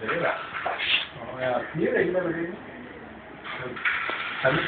ശരിയല്ല നീ കഴിക്കുന്ന പരിപാടി തല്ലി